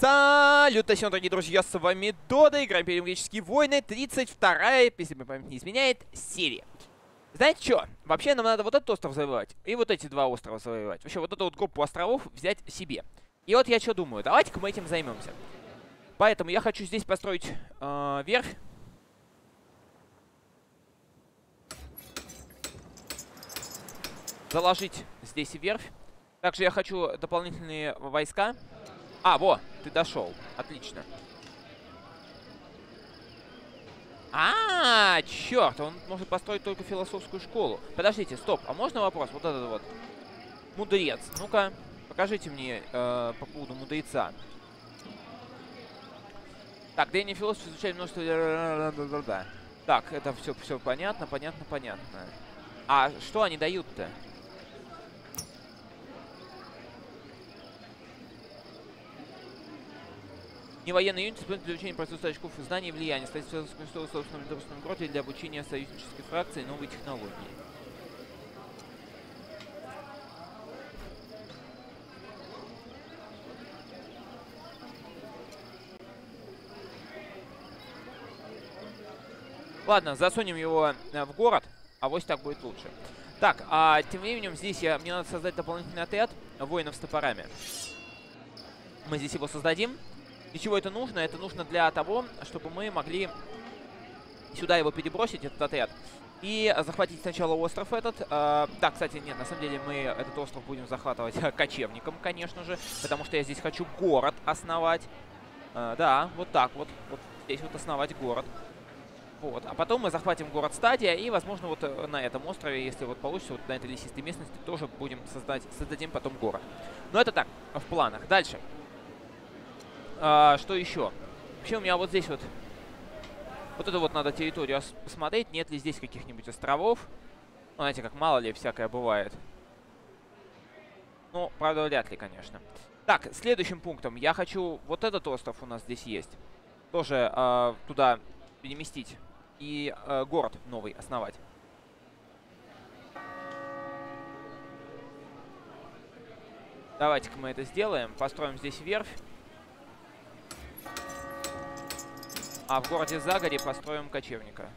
Салют, дорогие друзья, с вами Дода, играем Перемагические войны, 32-я, если мне память не изменяет, серия. Знаете что? Вообще нам надо вот этот остров завоевать и вот эти два острова завоевать. Вообще вот эту вот группу островов взять себе. И вот я что думаю, давайте-ка мы этим займемся. Поэтому я хочу здесь построить э, верфь. Заложить здесь верфь. Также я хочу дополнительные войска. А, во, ты дошел. Отлично. А, -а, -а черт, он может построить только философскую школу. Подождите, стоп, а можно вопрос? Вот этот вот. Мудрец. Ну-ка, покажите мне э, по поводу мудреца. Так, не философ изучает множество... Так, это все, все понятно, понятно, понятно. А что они дают-то? Не военный юнит использует для изучения простых очков знаний и влияния. Стать связанным с собственным собственном городе для обучения союзнической фракции новой технологии. Ладно, засунем его э, в город, а вось так будет лучше. Так, а тем временем здесь я, мне надо создать дополнительный отряд воинов с топорами. Мы здесь его создадим. Для чего это нужно? Это нужно для того, чтобы мы могли сюда его перебросить, этот отряд. И захватить сначала остров этот. Э, да, кстати, нет, на самом деле мы этот остров будем захватывать кочевником, конечно же. Потому что я здесь хочу город основать. Э, да, вот так вот. Вот здесь вот основать город. Вот. А потом мы захватим город Стадия. И, возможно, вот э, на этом острове, если вот получится, вот на этой лесистой местности, тоже будем создать, создадим потом город. Но это так, в планах. Дальше. А, что еще? Вообще у меня вот здесь вот... Вот это вот надо территорию посмотреть. Нет ли здесь каких-нибудь островов. Ну, знаете, как мало ли всякое бывает. Ну, правда, вряд ли, конечно. Так, следующим пунктом я хочу... Вот этот остров у нас здесь есть. Тоже э, туда переместить. И э, город новый основать. Давайте-ка мы это сделаем. Построим здесь верфь. А в городе Загоре построим кочевника.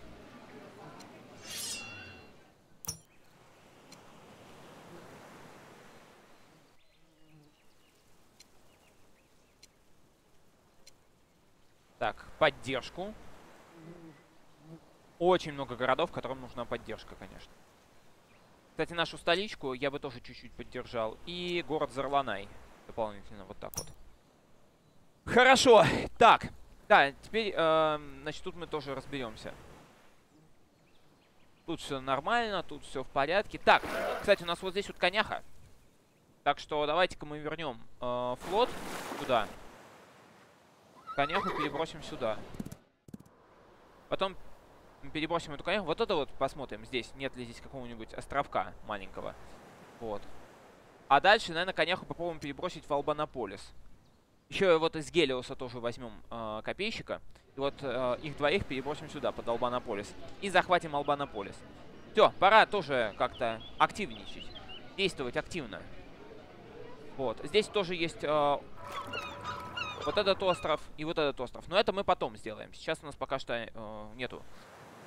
Так, поддержку. Очень много городов, которым нужна поддержка, конечно. Кстати, нашу столичку я бы тоже чуть-чуть поддержал. И город Зарланай дополнительно, вот так вот. Хорошо, так. Да, теперь, э, значит, тут мы тоже разберемся. Тут все нормально, тут все в порядке. Так, кстати, у нас вот здесь вот коняха. Так что давайте-ка мы вернем э, флот сюда. Коняху перебросим сюда. Потом перебросим эту коняху. Вот это вот посмотрим здесь. Нет ли здесь какого-нибудь островка маленького. Вот. А дальше, наверное, коняху попробуем перебросить в Албанополис. Еще вот из Гелиоса тоже возьмем э, копейщика. И вот э, их двоих перебросим сюда, под Албанополис. И захватим Албанополис. Все, пора тоже как-то активничать. Действовать активно. Вот. Здесь тоже есть э, вот этот остров и вот этот остров. Но это мы потом сделаем. Сейчас у нас пока что э, нету,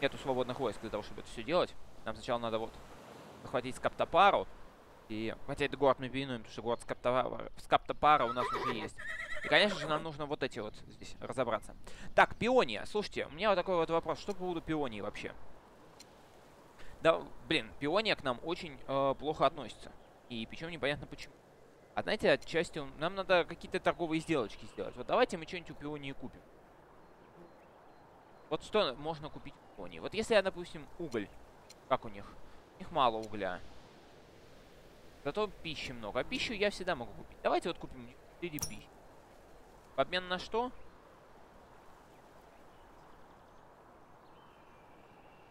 нету свободных войск для того, чтобы это все делать. Нам сначала надо вот захватить Скаптопару. И, хотя этот город мы пинуем, потому что город Скаптопара, Скаптопара у нас уже есть. И, конечно же, нам нужно вот эти вот здесь разобраться. Так, пиония. Слушайте, у меня вот такой вот вопрос. Что по поводу пионии вообще? Да, блин, пиония к нам очень э, плохо относится. И причем непонятно почему. А знаете, отчасти нам надо какие-то торговые сделочки сделать. Вот давайте мы что-нибудь у пионии купим. Вот что можно купить у пионии? Вот если я, допустим, уголь. Как у них? У них мало угля. Зато пищи много. А пищу я всегда могу купить. Давайте вот купим 4 пищи. В обмен на что?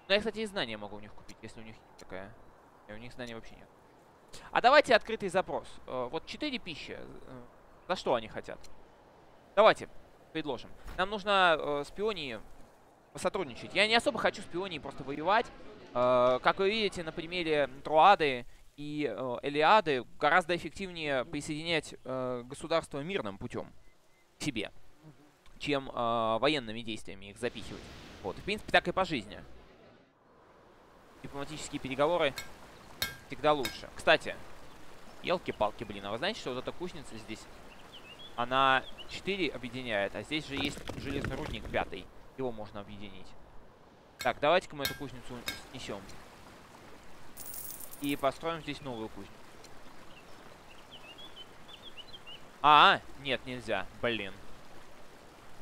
Ну, я, кстати, и знания могу у них купить, если у них такая. И у них знаний вообще нет. А давайте открытый запрос. Э, вот 4 пищи. Э, за что они хотят? Давайте предложим. Нам нужно э, с пионией посотрудничать. Я не особо хочу с пионией просто воевать. Э, как вы видите на примере Труады и э, Элиады, гораздо эффективнее присоединять э, государство мирным путем. себе, чем э, военными действиями их запихивать. Вот, в принципе, так и по жизни. Дипломатические переговоры всегда лучше. Кстати, елки-палки, блин, а вы знаете, что вот эта кузница здесь, она 4 объединяет, а здесь же есть железный рудник пятый. Его можно объединить. Так, давайте-ка мы эту кузницу снесем. И построим здесь новую кузницу. А, нет, нельзя. Блин.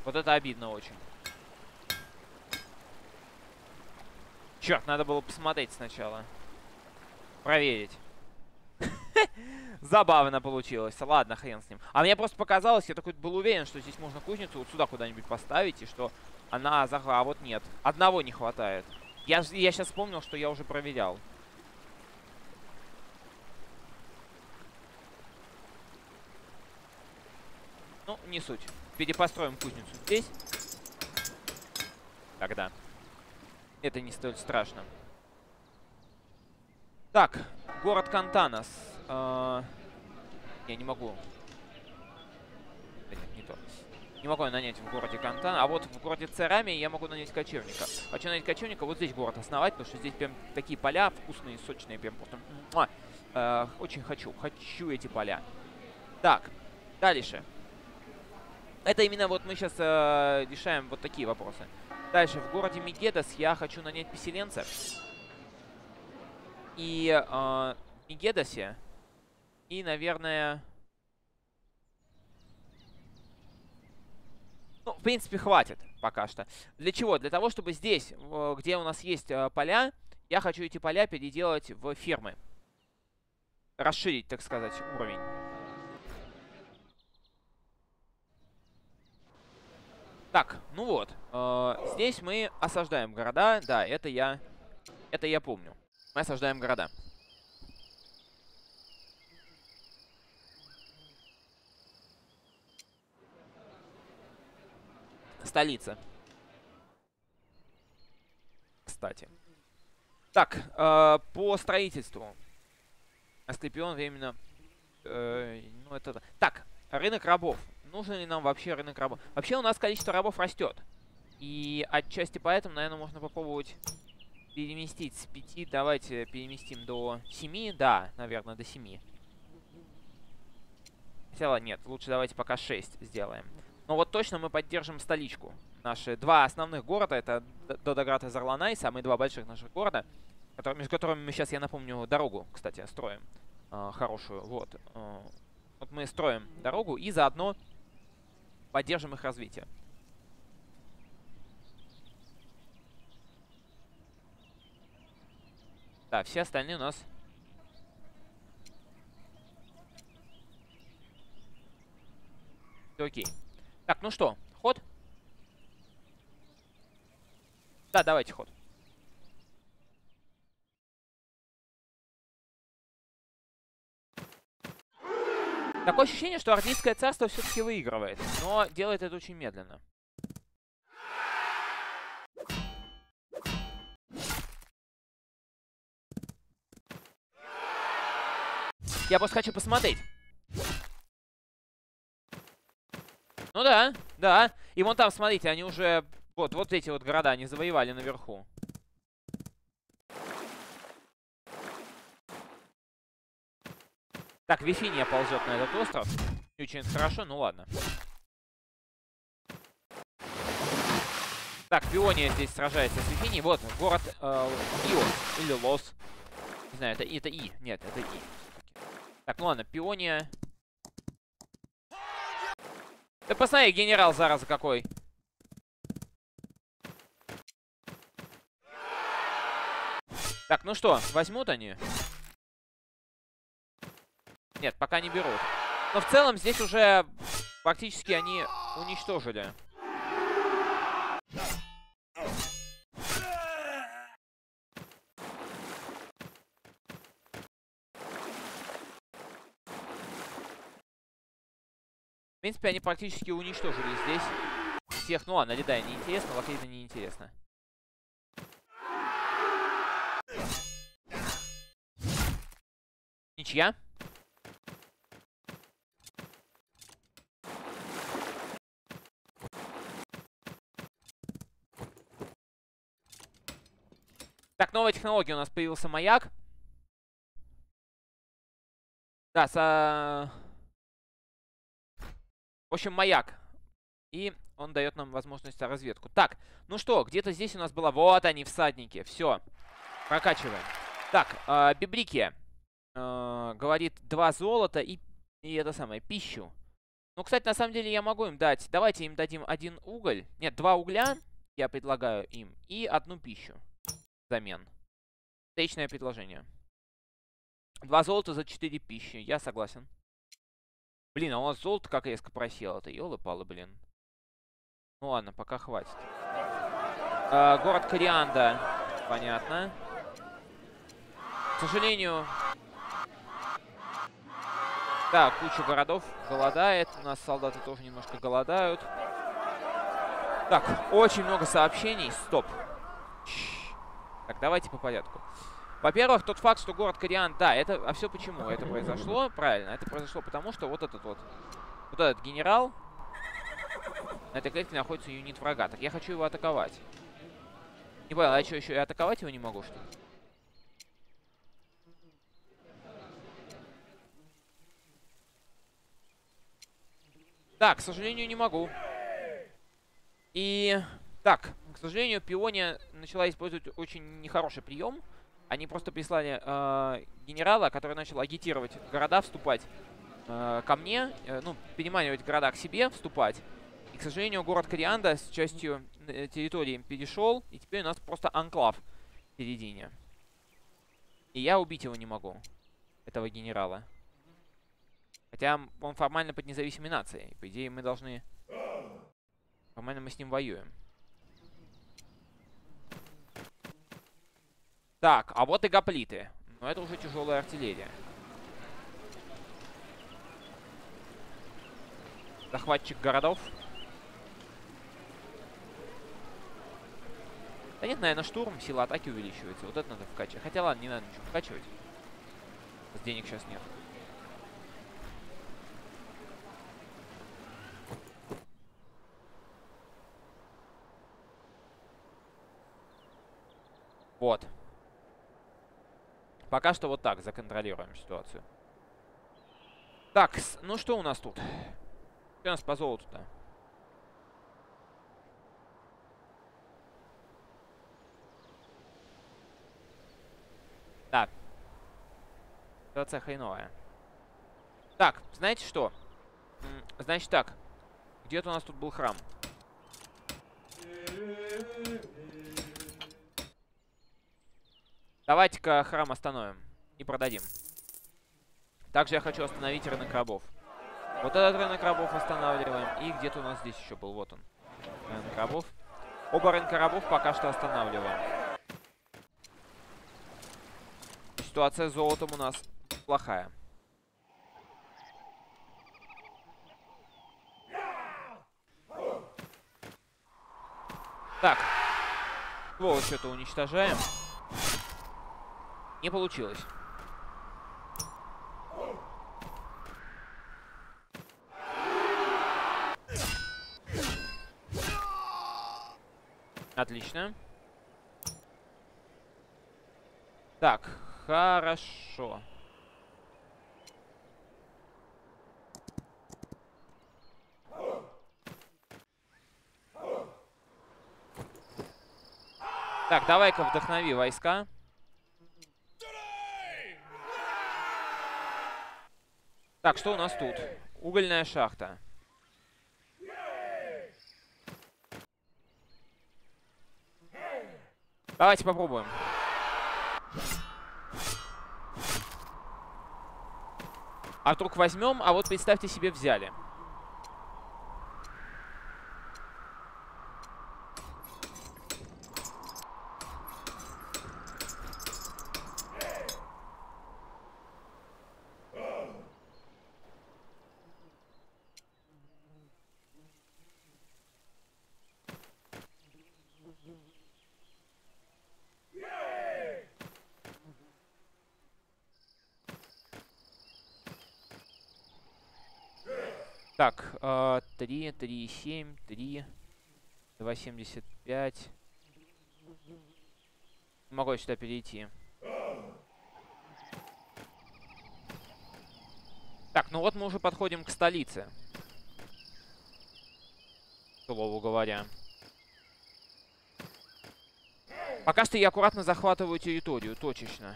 Вот это обидно очень. Черт, надо было посмотреть сначала. Проверить. Забавно получилось. Ладно, хрен с ним. А мне просто показалось, я такой был уверен, что здесь можно кузницу вот сюда куда-нибудь поставить, и что она загла. А вот нет. Одного не хватает. Я, я сейчас вспомнил, что я уже проверял. Ну, не суть. Перепостроим кузницу здесь. Тогда. Это не столь страшно. Так, город Кантанас. Э я не могу. Нет, не то. Не могу нанять в городе Кантан. А вот в городе Церами я могу нанять кочевника. Хочу нанять кочевника, вот здесь город основать, потому что здесь прям такие поля вкусные, сочные, прям просто... Э, очень хочу, хочу эти поля. Так, дальше. Это именно вот мы сейчас э, решаем вот такие вопросы. Дальше, в городе Мегедас я хочу нанять поселенцев. И э, в Мегедасе. И, наверное... Ну, в принципе, хватит пока что. Для чего? Для того, чтобы здесь, где у нас есть э, поля, я хочу эти поля переделать в фермы. Расширить, так сказать, уровень. Так, ну вот. Э, здесь мы осаждаем города. Да, это я... Это я помню. Мы осаждаем города. Столица. Кстати. Так, э, по строительству. Асклепион временно... Э, ну, это... Так, рынок рабов нужен ли нам вообще рынок рабов. Вообще у нас количество рабов растет. И отчасти поэтому, наверное, можно попробовать переместить с 5. Давайте переместим до 7. Да, наверное, до 7. Хотя, нет, лучше давайте пока 6 сделаем. Но вот точно мы поддержим столичку. Наши два основных города, это Додоград и Зарланай, самые два больших наших города, которые, между которыми мы сейчас, я напомню, дорогу, кстати, строим. Э, хорошую, вот. Э, вот мы строим дорогу и заодно поддержим их развитие. Да, все остальные у нас... Окей. Так, ну что, ход? Да, давайте ход. Такое ощущение, что Ордийское царство все-таки выигрывает, но делает это очень медленно. Я просто хочу посмотреть. Ну да, да. И вон там, смотрите, они уже... Вот, вот эти вот города они завоевали наверху. Так, Вифиния ползет на этот остров. Не очень хорошо, ну ладно. Так, Пиония здесь сражается с Вифинией. Вот, город э, Иос. Или Лос. Не знаю, это, это И. Нет, это И. Так, ну ладно, Пиония. Да посмотри, генерал, зараза какой. Так, ну что, возьмут они? Нет, пока не берут. Но в целом здесь уже фактически они уничтожили. В принципе, они практически уничтожили здесь всех. Ну ладно, Ледая неинтересно, Лакейда неинтересно. Ничья? Так, новая технология. У нас появился маяк. Да, со... В общем, маяк. И он дает нам возможность разведку. Так, ну что, где-то здесь у нас было... Вот они, всадники. Все. Прокачиваем. Так, э, Бибрики. Э, говорит, два золота и, и это самое, пищу. Ну, кстати, на самом деле я могу им дать... Давайте им дадим один уголь. Нет, два угля я предлагаю им. И одну пищу. Взамен. Встречное предложение. Два золота за четыре пищи. Я согласен. Блин, а у нас золото как резко просело. Это елы-палы, блин. Ну ладно, пока хватит. А, город Корианда. Понятно. К сожалению... Да, куча городов голодает. У нас солдаты тоже немножко голодают. Так, очень много сообщений. Стоп. Так, давайте по порядку. Во-первых, тот факт, что город Кориан, да, это... А все почему это произошло? Правильно, это произошло потому, что вот этот вот... Вот этот генерал... На этой клетке находится юнит врага. Так я хочу его атаковать. Не понял, а я что, еще и атаковать его не могу, что ли? Так, к сожалению, не могу. И... Так, сожалению, Пиония начала использовать очень нехороший прием. Они просто прислали э, генерала, который начал агитировать города вступать э, ко мне, э, ну, переманивать города к себе, вступать. И, к сожалению, город Корианда с частью э, территории перешел, и теперь у нас просто анклав в середине. И я убить его не могу, этого генерала. Хотя он формально под независимой нацией. По идее, мы должны... Формально мы с ним воюем. Так, а вот и гоплиты. Но это уже тяжелая артиллерия. Захватчик городов. Да нет, наверное, штурм, сила атаки увеличивается. Вот это надо вкачивать. Хотя ладно, не надо ничего вкачивать. Денег сейчас нет. Вот. Пока что вот так законтролируем ситуацию. Так, ну что у нас тут? Что у нас по золоту-то? Так. Ситуация хреновая. Так, знаете что? Значит так. Где-то у нас тут был храм. Давайте-ка храм остановим и продадим. Также я хочу остановить рынок рабов. Вот этот рынок рабов останавливаем. И где-то у нас здесь еще был. Вот он. Рынок рабов. Оба рынка рабов пока что останавливаем. Ситуация с золотом у нас плохая. Так. Вот что-то уничтожаем. Не получилось. Отлично. Так, хорошо. Так, давай-ка вдохнови войска. Так, что у нас тут? Угольная шахта. Давайте попробуем. А вдруг возьмем, а вот представьте себе взяли. Так, э, 3, 3, 7, 3, 2,75. Не могу я сюда перейти. Так, ну вот мы уже подходим к столице. К слову говоря. Пока что я аккуратно захватываю территорию, точечно.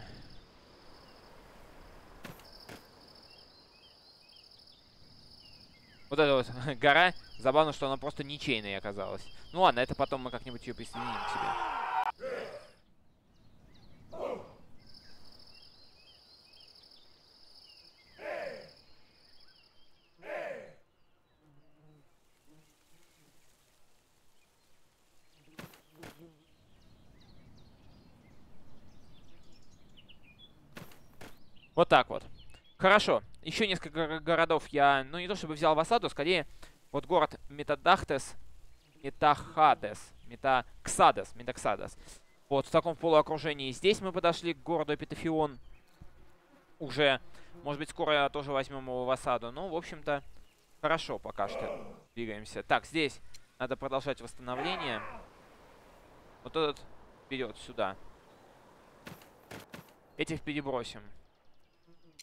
Вот эта вот гора, забавно, что она просто ничейной оказалась. Ну ладно, это потом мы как-нибудь ее присоединим к себе. Вот так вот. Хорошо. Еще несколько городов я, ну не то чтобы взял в осаду, скорее вот город Метадахтес, Метахадес, Метаксадес, Метаксадес. Вот в таком полуокружении. Здесь мы подошли к городу Эпитофион. Уже, может быть, скоро я тоже возьмем его в осаду. Ну, в общем-то, хорошо пока что двигаемся. Так, здесь надо продолжать восстановление. Вот этот вперед, сюда. Этих перебросим.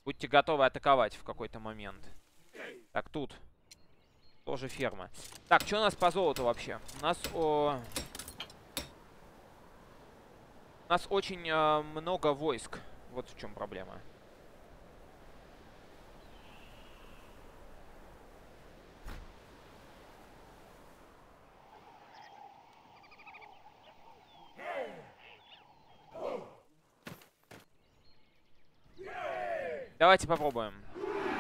Будьте готовы атаковать в какой-то момент. Так, тут. Тоже ферма. Так, что у нас по золоту вообще? У нас... О... У нас очень э, много войск. Вот в чем проблема. Давайте попробуем.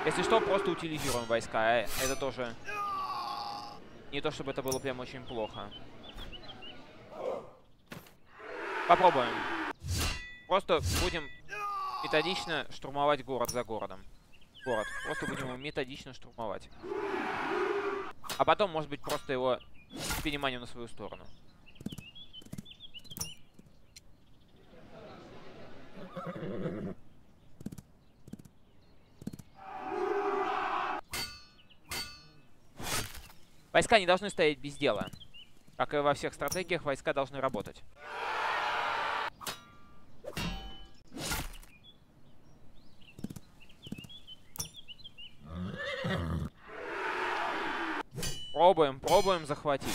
Если что, просто утилизируем войска. Э, это тоже... Не то, чтобы это было прям очень плохо. Попробуем. Просто будем методично штурмовать город за городом. Город. Просто будем его методично штурмовать. А потом, может быть, просто его переманим на свою сторону. Войска не должны стоять без дела. Как и во всех стратегиях, войска должны работать. Пробуем, пробуем захватить.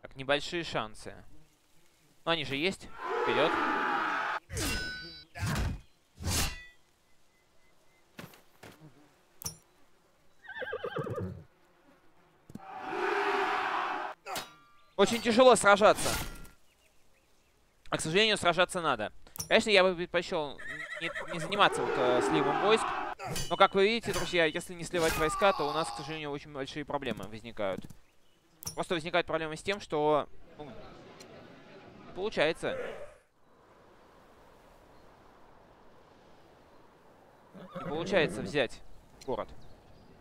Так, небольшие шансы. Но они же есть. Вперед. Очень тяжело сражаться. А, к сожалению, сражаться надо. Конечно, я бы предпочел не, не заниматься вот, э, сливом войск. Но, как вы видите, друзья, если не сливать войска, то у нас, к сожалению, очень большие проблемы возникают. Просто возникают проблемы с тем, что получается. Не получается взять город.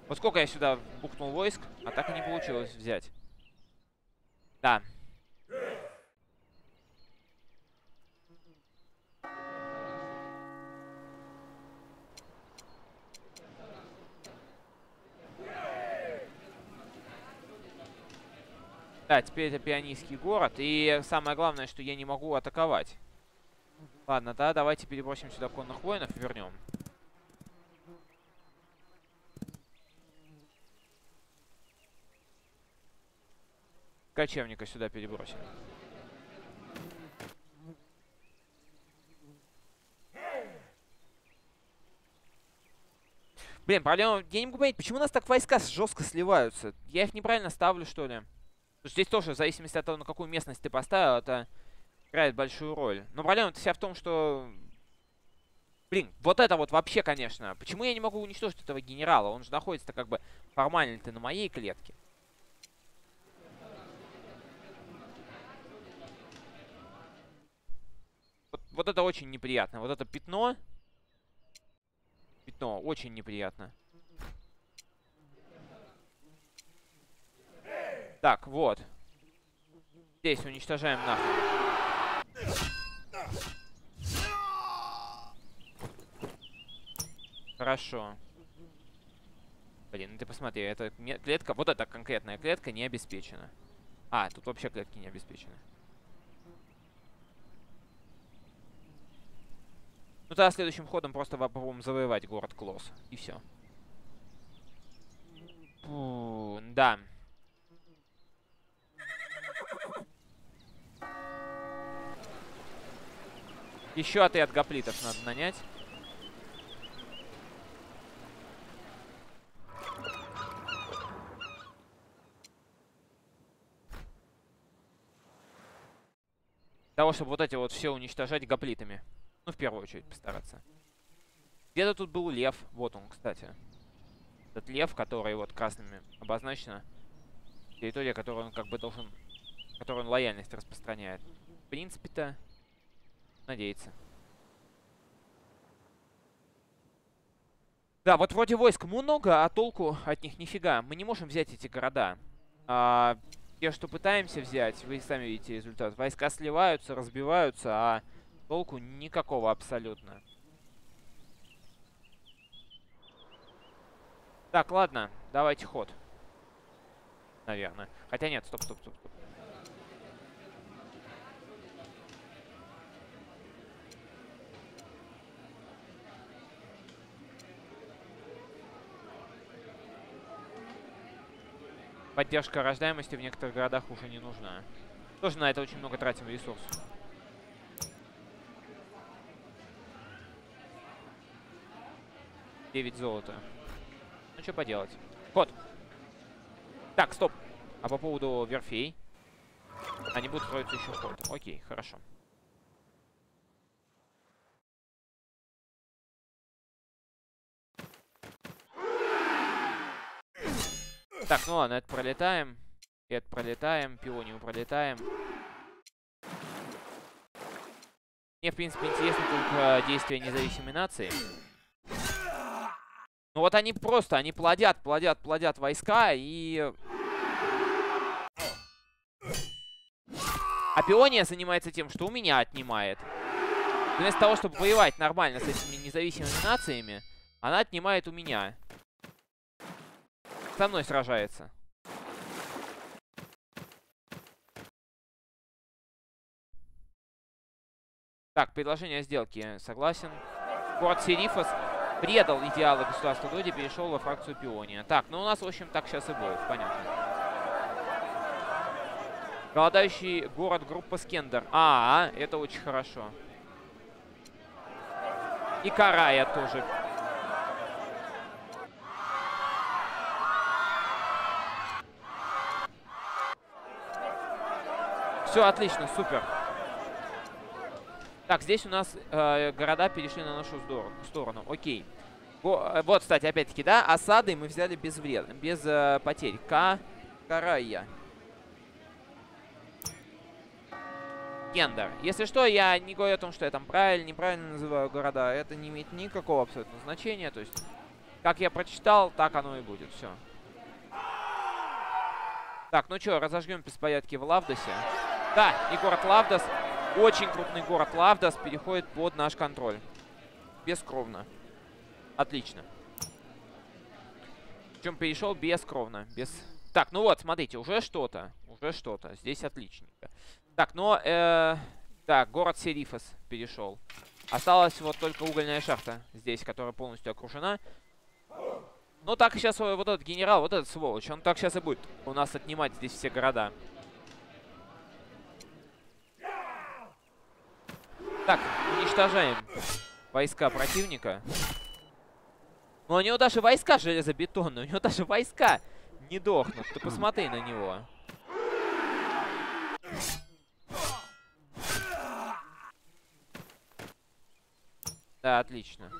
Вот сколько я сюда бухнул войск, а так и не получилось взять. Да. Да, теперь это пианистский город. И самое главное, что я не могу атаковать. Ладно, да, давайте перебросим сюда конных воинов и вернем. Кочевника сюда перебросим. Блин, проблема... Я не могу понять, почему у нас так войска жестко сливаются? Я их неправильно ставлю, что ли? Здесь тоже, в зависимости от того, на какую местность ты поставил, это играет большую роль. Но проблема вся в том, что... Блин, вот это вот вообще, конечно. Почему я не могу уничтожить этого генерала? Он же находится как бы формально-то на моей клетке. Вот, вот это очень неприятно. Вот это пятно. Пятно очень неприятно. Так, вот. Здесь уничтожаем нахуй. Хорошо. Блин, ну ты посмотри, эта клетка, вот эта конкретная клетка не обеспечена. А, тут вообще клетки не обеспечены. Ну тогда следующим ходом просто попробуем завоевать город Клосс. И все. Да. Еще отряд гоплитов надо нанять. Того, чтобы вот эти вот все уничтожать гоплитами. Ну, в первую очередь постараться. Где-то тут был лев. Вот он, кстати. Этот лев, который вот красными обозначено. Территория, которую он как бы должен... Которую он лояльность распространяет. В принципе-то... Надеется. Да, вот вроде войск много, а толку от них нифига. Мы не можем взять эти города. А, те, что пытаемся взять, вы сами видите результат. Войска сливаются, разбиваются, а толку никакого абсолютно. Так, ладно, давайте ход. Наверное. Хотя нет, стоп, стоп, стоп, стоп. Поддержка рождаемости в некоторых городах уже не нужна. Тоже на это очень много тратим ресурсов. Девять золота. Ну, что поделать. Ход. Так, стоп. А по поводу верфей? Они будут строиться еще ход. Окей, хорошо. Так, ну ладно, это пролетаем. Это пролетаем, пионию пролетаем. Мне, в принципе, интересно только действия независимой нации. Ну вот они просто, они плодят, плодят, плодят войска и... А пиония занимается тем, что у меня отнимает. Вместо того, чтобы воевать нормально с этими независимыми нациями, она отнимает у меня. Со мной сражается. Так, предложение сделки. Согласен. Город Серифос предал идеалы государства Доди, перешел во фракцию Пиония. Так, ну у нас, в общем, так сейчас и будет. Понятно. Голодающий город группа Скендер. А, это очень хорошо. И Карая тоже Все, отлично, супер. Так, здесь у нас э, города перешли на нашу сторону. Окей. Э, вот, кстати, опять-таки, да, осады мы взяли без вреда, без э, потерь. К Карая. Кендер. Если что, я не говорю о том, что я там правильно, неправильно называю города. Это не имеет никакого абсолютно значения. То есть, как я прочитал, так оно и будет. Все. Так, ну что, разожгем беспорядки в Лавдосе. Да, и город Лавдос, очень крупный город Лавдос, переходит под наш контроль. Бескровно. Отлично. Причем перешел бескровно. Без... Так, ну вот, смотрите, уже что-то. Уже что-то. Здесь отличненько. Так, но... Э... Так, город Серифос перешел. Осталась вот только угольная шахта здесь, которая полностью окружена. Ну так сейчас вот этот генерал, вот этот сволочь, он так сейчас и будет у нас отнимать здесь все города. Так, уничтожаем войска противника. Но у него даже войска железобетонные. У него даже войска не дохнут. Ты посмотри на него. Да, отлично.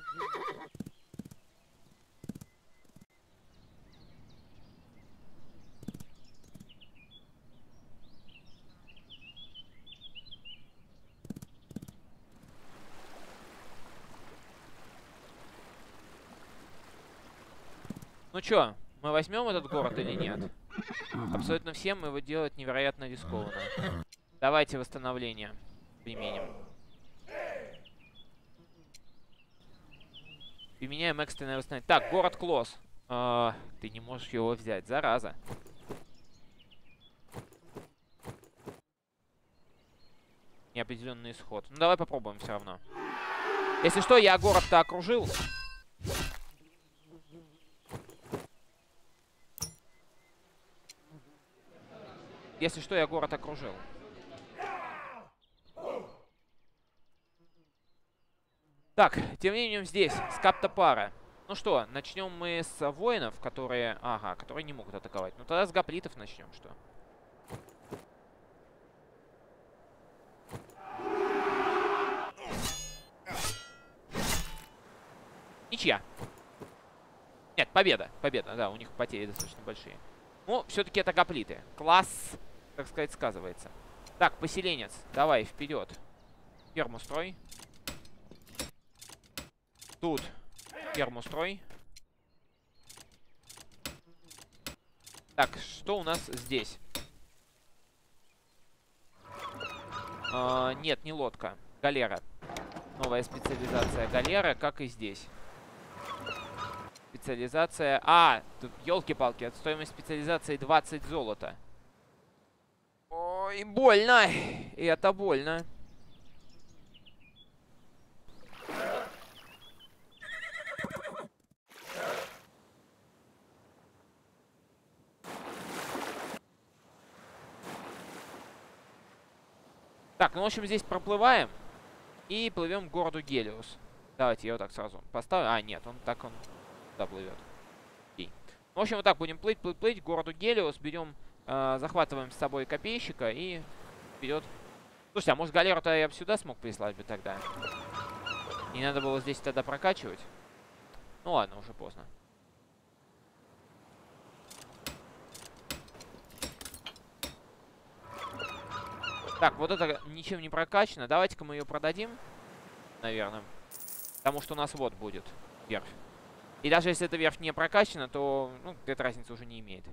Чё, мы возьмем этот город или нет? Абсолютно всем его делать невероятно рискованно. Давайте восстановление применим. Применяем экстренное восстановление. Так, город Клосс. А, ты не можешь его взять, зараза. Неопределенный исход. Ну, давай попробуем все равно. Если что, я город-то окружил. Если что, я город окружил. Так, тем временем здесь, скапта пара. Ну что, начнем мы с воинов, которые... Ага, которые не могут атаковать. Ну тогда с гоплитов начнем, что? Ничья. Нет, победа. Победа, да, у них потери достаточно большие. Ну, все-таки это гоплиты. Класс, так сказать, сказывается. Так, поселенец, давай, вперед. Ферму строй. Тут ферму строй. Так, что у нас здесь? А, нет, не лодка. Галера. Новая специализация галера, как и здесь. Специализация... А, тут, елки-палки, от стоимости специализации 20 золота. Ой, больно. И это больно. Так, ну, в общем, здесь проплываем. И плывем к городу Гелиус. Давайте я вот так сразу поставлю. А, нет, он так он туда плывет. Окей. Ну, в общем, вот так будем плыть, плыть, плыть городу Гелиус. Берем, э, захватываем с собой копейщика и вперед. Слушайте, а может галеру-то я бы сюда смог прислать бы тогда? Не надо было здесь тогда прокачивать. Ну ладно, уже поздно. Так, вот это ничем не прокачано. Давайте-ка мы ее продадим, наверное. Потому что у нас вот будет верфь. И даже если эта верфь не прокачана, то ну, эта разница уже не имеет.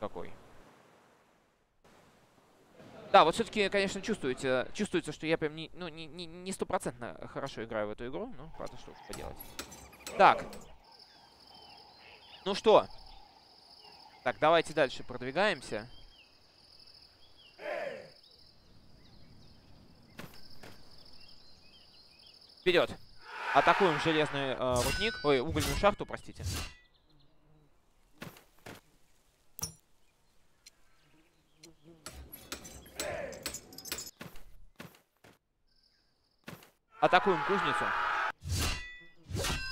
Какой? Да, вот все-таки, конечно, чувствуете, чувствуется, что я прям не, ну, не, не, не стопроцентно хорошо играю в эту игру. Ну, правда, что уж поделать. Так. Ну что? Так, давайте дальше продвигаемся. Вперед. Атакуем железный э, рудник. Ой, угольную шахту, простите. Атакуем кузницу.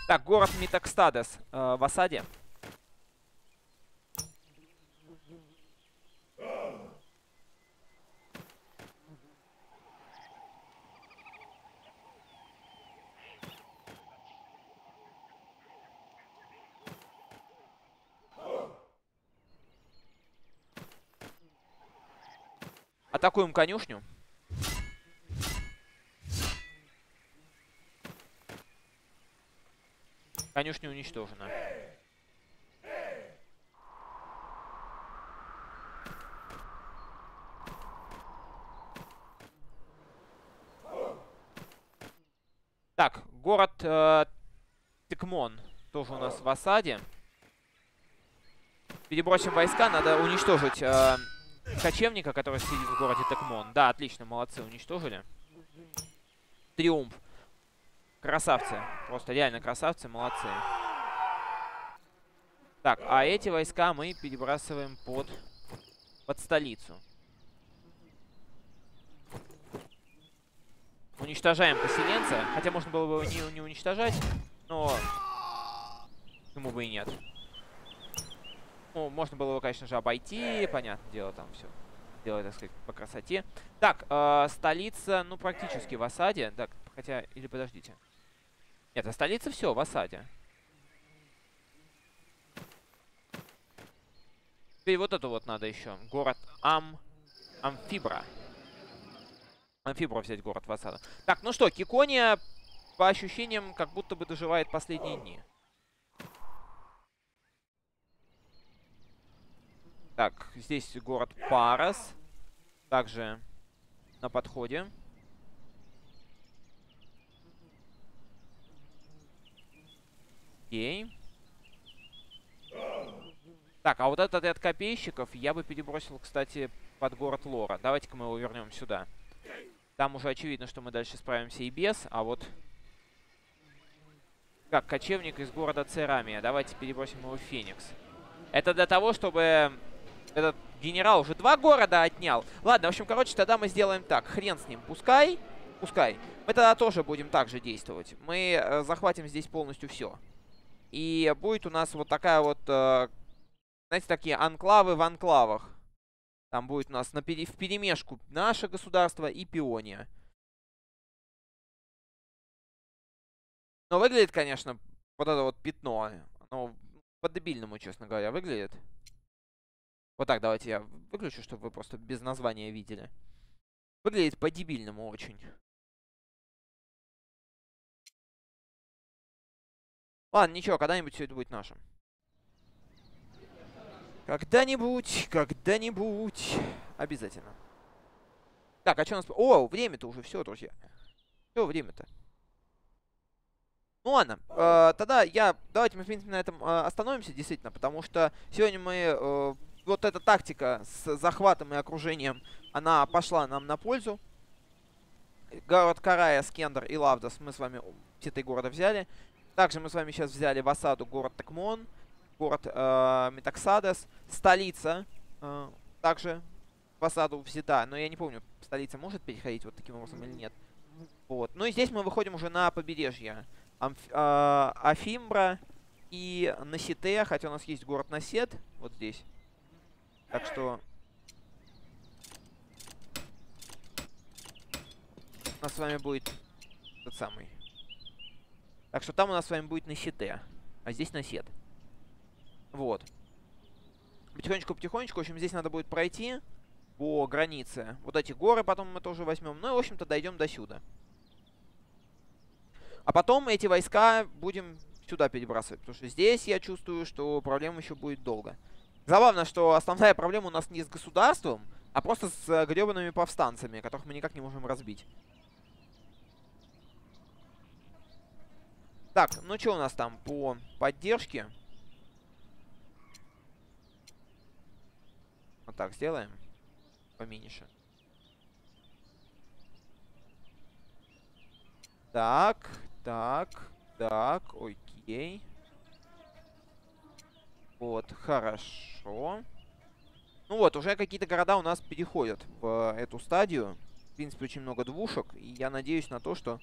Так, город Митакстадес э, в осаде. Атакуем конюшню. Конюшня уничтожена. Так, город э, Текмон тоже у нас в осаде. Перебросим войска, надо уничтожить э, кочевника, который сидит в городе Текмон. Да, отлично, молодцы, уничтожили. Триумф. Красавцы. Просто реально красавцы, молодцы. Так, а эти войска мы перебрасываем под, под столицу. Уничтожаем поселенца. Хотя можно было бы не, не уничтожать, но... Почему бы и нет. Ну, можно было его, конечно же, обойти. Понятное дело, там все делать, так сказать, по красоте. Так, э, столица, ну, практически в осаде. Так, хотя, или подождите. Нет, а столица все в осаде. Теперь вот это вот надо еще. Город Ам... Амфибра. Амфибра взять город в осаду. Так, ну что, Кикония, по ощущениям, как будто бы доживает последние дни. Так, здесь город Парас. Также на подходе. Окей. Так, а вот этот отряд копейщиков я бы перебросил, кстати, под город Лора. Давайте-ка мы его вернем сюда. Там уже очевидно, что мы дальше справимся и без, а вот... Как, кочевник из города Церамия. Давайте перебросим его в Феникс. Это для того, чтобы этот генерал уже два города отнял. Ладно, в общем, короче, тогда мы сделаем так. Хрен с ним. Пускай, пускай. Мы тогда тоже будем так же действовать. Мы э, захватим здесь полностью все. И будет у нас вот такая вот, э, знаете, такие анклавы в анклавах. Там будет у нас на пере в перемешку наше государство и Пиония. Но выглядит, конечно, вот это вот пятно. Оно по-дебильному, честно говоря, выглядит. Вот так, давайте я выключу, чтобы вы просто без названия видели. Выглядит по-дебильному очень. Ладно, ничего, когда-нибудь все это будет нашим. Когда-нибудь, когда-нибудь. Обязательно. Так, а что у нас... О, время-то уже все, друзья. Все, время-то. Ну ладно, э, тогда я... Давайте мы, в принципе, на этом э, остановимся, действительно, потому что сегодня мы... Э, вот эта тактика с захватом и окружением, она пошла нам на пользу. Город Карая, Скендер и Лавдос мы с вами три города взяли. Также мы с вами сейчас взяли в осаду город Такмон город э, Метаксадес. Столица э, также в осаду взята. Но я не помню, столица может переходить вот таким образом или нет. Вот. Ну и здесь мы выходим уже на побережье. Амф, э, Афимбра и Насите, хотя у нас есть город Насет вот здесь. Так что... У нас с вами будет тот самый. Так что там у нас с вами будет Насите. А здесь Насет. Вот. Потихонечку-потихонечку. В общем, здесь надо будет пройти по границе. Вот эти горы потом мы тоже возьмем. Ну и, в общем-то, дойдем до сюда. А потом эти войска будем сюда перебрасывать. Потому что здесь я чувствую, что проблема еще будет долго. Забавно, что основная проблема у нас не с государством, а просто с э, гребаными повстанцами, которых мы никак не можем разбить. Так, ну что у нас там по поддержке? Вот так сделаем. Поменьше. Так, так, так, окей. Вот, хорошо. Ну вот, уже какие-то города у нас переходят в эту стадию. В принципе, очень много двушек. И я надеюсь на то, что...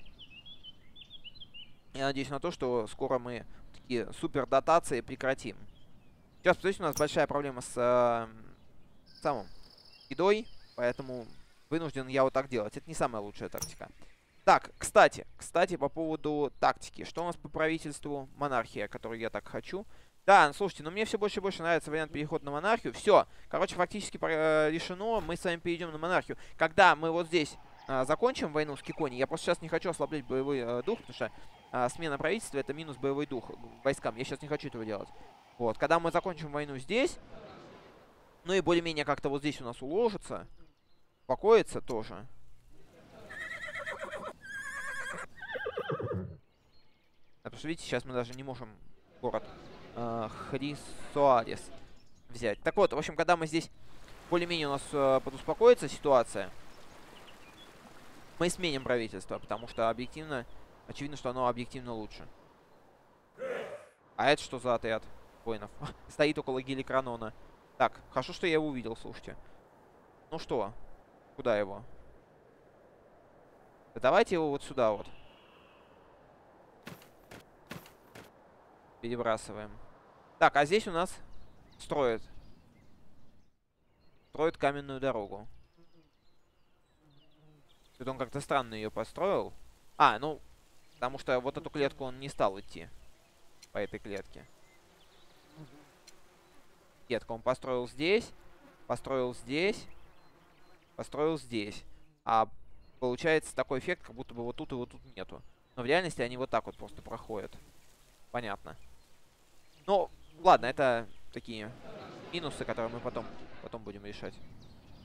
Я надеюсь на то, что скоро мы такие супер дотации прекратим. Сейчас, посмотрите, у нас большая проблема с э, самым едой, поэтому вынужден я вот так делать. Это не самая лучшая тактика. Так, кстати, кстати, по поводу тактики. Что у нас по правительству? Монархия, которую я так хочу. Да, ну, слушайте, но ну, мне все больше и больше нравится вариант перехода на монархию. Все, короче, фактически э, решено. Мы с вами перейдем на монархию. Когда мы вот здесь э, закончим войну с Кикони, я просто сейчас не хочу ослаблять боевой э, дух, потому что э, смена правительства это минус боевой дух войскам. Я сейчас не хочу этого делать. Вот, когда мы закончим войну здесь, ну и более-менее как-то вот здесь у нас уложится. Покоится тоже. А потому что, видите, сейчас мы даже не можем город э, взять. Так вот, в общем, когда мы здесь более-менее у нас э, подуспокоится ситуация, мы сменим правительство, потому что объективно, очевидно, что оно объективно лучше. А это что за отряд воинов? Стоит около Геликранона. Так, хорошо, что я его увидел, слушайте. Ну что? Куда его? Да давайте его вот сюда вот. Перебрасываем. Так, а здесь у нас строят. Строят каменную дорогу. Тут он как-то странно ее построил. А, ну, потому что вот эту клетку он не стал идти. По этой клетке клетка. Он построил здесь, построил здесь, построил здесь. А получается такой эффект, как будто бы вот тут и вот тут нету. Но в реальности они вот так вот просто проходят. Понятно. Ну, ладно, это такие минусы, которые мы потом, потом будем решать.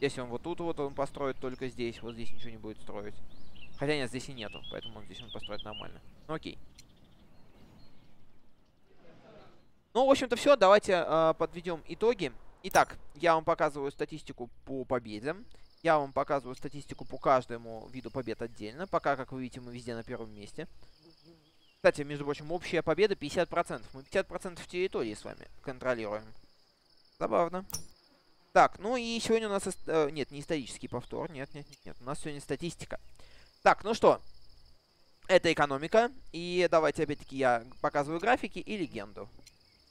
Если он вот тут вот он построит только здесь, вот здесь ничего не будет строить. Хотя нет, здесь и нету, поэтому он здесь он построит нормально. Ну окей. Ну, в общем-то, все. Давайте э, подведем итоги. Итак, я вам показываю статистику по победам. Я вам показываю статистику по каждому виду побед отдельно. Пока, как вы видите, мы везде на первом месте. Кстати, между прочим, общая победа 50%. Мы 50% территории с вами контролируем. Забавно. Так, ну и сегодня у нас... Э, нет, не исторический повтор. Нет, нет, нет, нет. У нас сегодня статистика. Так, ну что. Это экономика. И давайте, опять-таки, я показываю графики и легенду.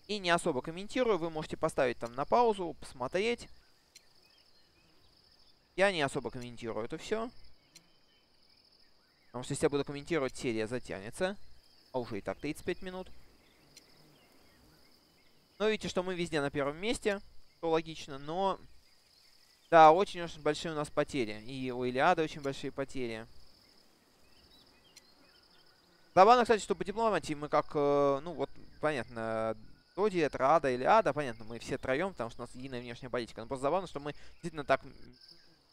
И не особо комментирую. Вы можете поставить там на паузу, посмотреть. Я не особо комментирую это все. Потому что если я буду комментировать, серия затянется. А уже и так 35 минут. Но видите, что мы везде на первом месте. Что логично, но... Да, очень-очень большие у нас потери. И у Илиады очень большие потери. Забавно, кстати, что по дипломатии мы как, э, ну вот, понятно, Доди, Трада, Илиада, понятно, мы все троем, потому что у нас единая внешняя политика. Но просто забавно, что мы действительно так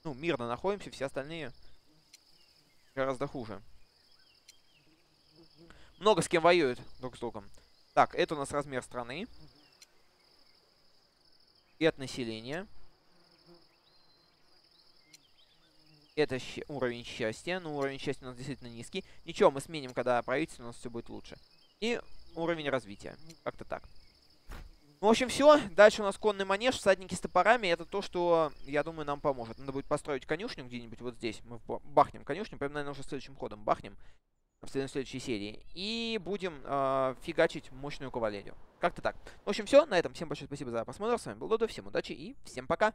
ну, мирно находимся, все остальные гораздо хуже. Много с кем воюют друг с другом. Так, это у нас размер страны. И от населения. Это уровень счастья. Ну, уровень счастья у нас действительно низкий. Ничего, мы сменим, когда правительство, у нас все будет лучше. И уровень развития. Как-то так. Ну, в общем, все. Дальше у нас конный манеж, всадники с топорами. Это то, что, я думаю, нам поможет. Надо будет построить конюшню где-нибудь вот здесь. Мы бахнем конюшню. Прям, наверное, уже следующим ходом бахнем. В следующей серии. И будем э, фигачить мощную кавалерию. Как-то так. В общем, все. На этом. Всем большое спасибо за просмотр. С вами был Додо. Всем удачи и всем пока.